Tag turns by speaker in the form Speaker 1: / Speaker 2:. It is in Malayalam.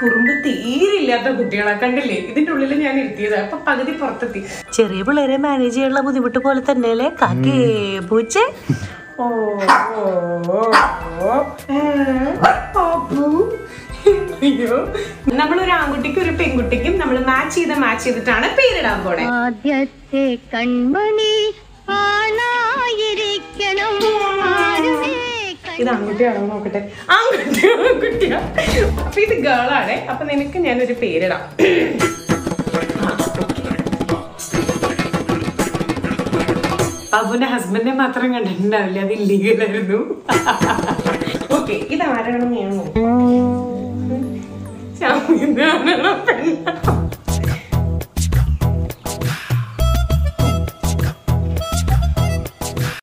Speaker 1: കുറുമ്പ് തീരില്ലാത്ത കുട്ടികളെ. കണ്ടില്ലേ? ഇതിന്റെ ഉള്ളിൽ ഞാൻ ഇരുത്തിയത്. അപ്പൊ പകുതി പുറത്തെത്തി.
Speaker 2: ചെറിയ പിള്ളേരെ മാനേജ് ചെയ്യാനുള്ള ബുദ്ധിമുട്ട് പോലെ തന്നെയല്ലേ? കാക്കേ പൂച്ച.
Speaker 1: ഓ. അയ്യോ. നമ്മളൊരു ആൺകുട്ടിക്കും ഒരു പെൺകുട്ടിക്കും നമ്മൾ മാച്ച് ചെയ്ത് മാച്ച് ചെയ്തിട്ടാണ് പേരിടാൻ പോണേ.
Speaker 3: ആദ്യത്തെ കൺമണി.
Speaker 1: ഇത് ആൺകുട്ടിയാണോ നോക്കട്ടെ? ആൺകുട്ടിയോ ആൺകുട്ടിയോ അപ്പൊ ഇത് ഗേളാണേ അപ്പൊ നിനക്ക് ഞാനൊരു പേരിടാം. അബുന്റെ ഹസ്ബൻഡിനെ മാത്രം കണ്ടിട്ടുണ്ടാവില്ല. അത് ഇല്ലീഗലായിരുന്നു ഓക്കെ ഇത് ആരാണെന്ന് ഞാൻ നോക്കാം. പെണ്ണ.